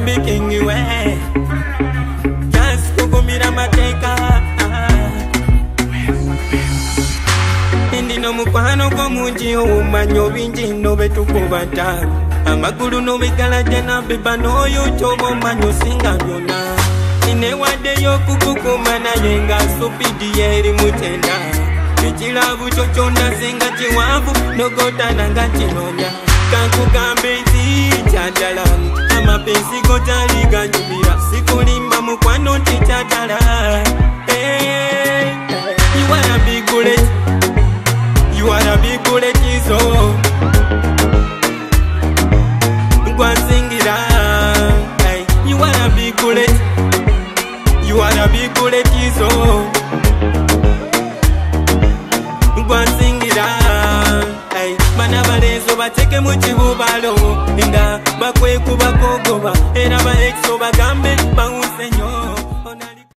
obikingi we jas kukumira mateka indinomukwano komuji oumanya obinji nobetukubata amagulu nobigalaje nabiba noyucoba omanya osinga byona inewadeyokukukuma naye nga supidi yeri mutenda ekirabu kyo kyona singa kiwavu nogotananga kironda kakugambe nzi jadala wape nsiko taliganyumira sikulimba mukwano titatala iwarabigulekizo eh, gwasingira iwarabigule iwarabigulekizo gwasingira hey. bana ba bateeke mu kibubalo nga bakwekubako goba era ba exo bagambe